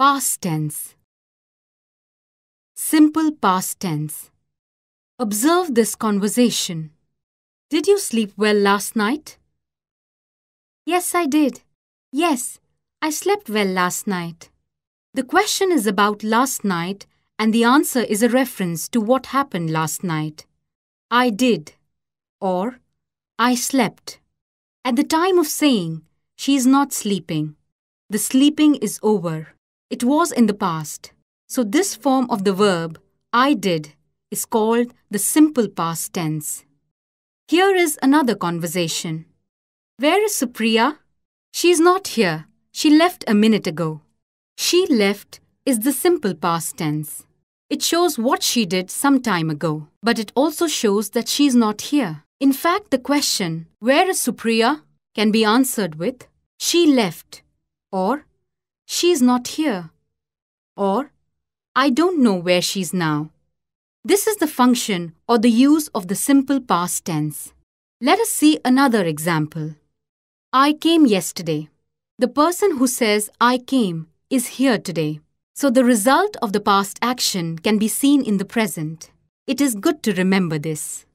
Past tense. Simple past tense. Observe this conversation. Did you sleep well last night? Yes, I did. Yes, I slept well last night. The question is about last night and the answer is a reference to what happened last night. I did or I slept. At the time of saying, she is not sleeping. The sleeping is over. It was in the past. So this form of the verb, I did, is called the simple past tense. Here is another conversation. Where is Supriya? She is not here. She left a minute ago. She left is the simple past tense. It shows what she did some time ago, but it also shows that she is not here. In fact, the question, Where is Supriya? can be answered with, She left, or She's not here, or I don't know where she's now. This is the function or the use of the simple past tense. Let us see another example. I came yesterday. The person who says I came is here today. So the result of the past action can be seen in the present. It is good to remember this.